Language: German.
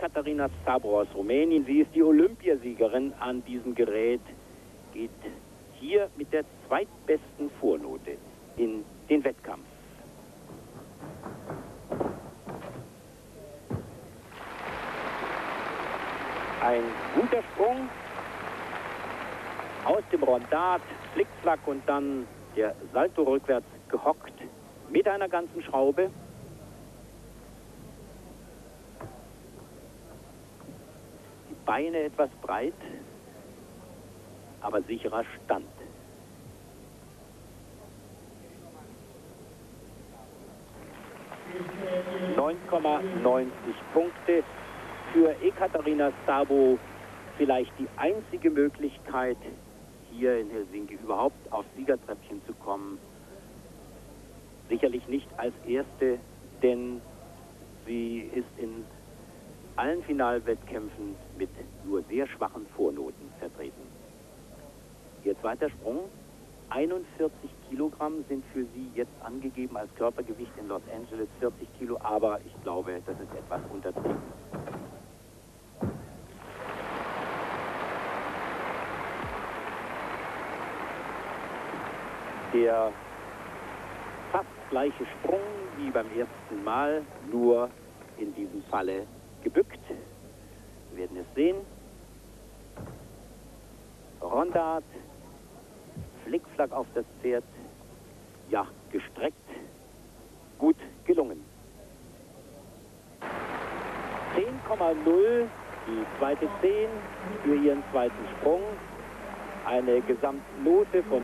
Ekaterina Stabro aus Rumänien. Sie ist die Olympiasiegerin an diesem Gerät, geht hier mit der zweitbesten Vornote in den Wettkampf. Ein guter Sprung aus dem Rondat, Flickflack und dann der Salto rückwärts gehockt mit einer ganzen Schraube. Beine etwas breit, aber sicherer Stand. ...9,90 Punkte für Ekaterina Stabo vielleicht die einzige Möglichkeit, hier in Helsinki überhaupt aufs Siegertreppchen zu kommen. Sicherlich nicht als Erste, denn sie ist in allen Finalwettkämpfen mit nur sehr schwachen Vornoten vertreten. Ihr zweiter Sprung, 41 Kilogramm sind für sie jetzt angegeben als Körpergewicht in Los Angeles, 40 Kilo, aber ich glaube, das ist etwas untertrieben. der fast gleiche Sprung wie beim ersten Mal, nur in diesem Falle gebückt. Wir werden es sehen. Rondat, Flickflack auf das Pferd, ja, gestreckt, gut gelungen. 10,0, die zweite 10 für ihren zweiten Sprung, eine Gesamtnote von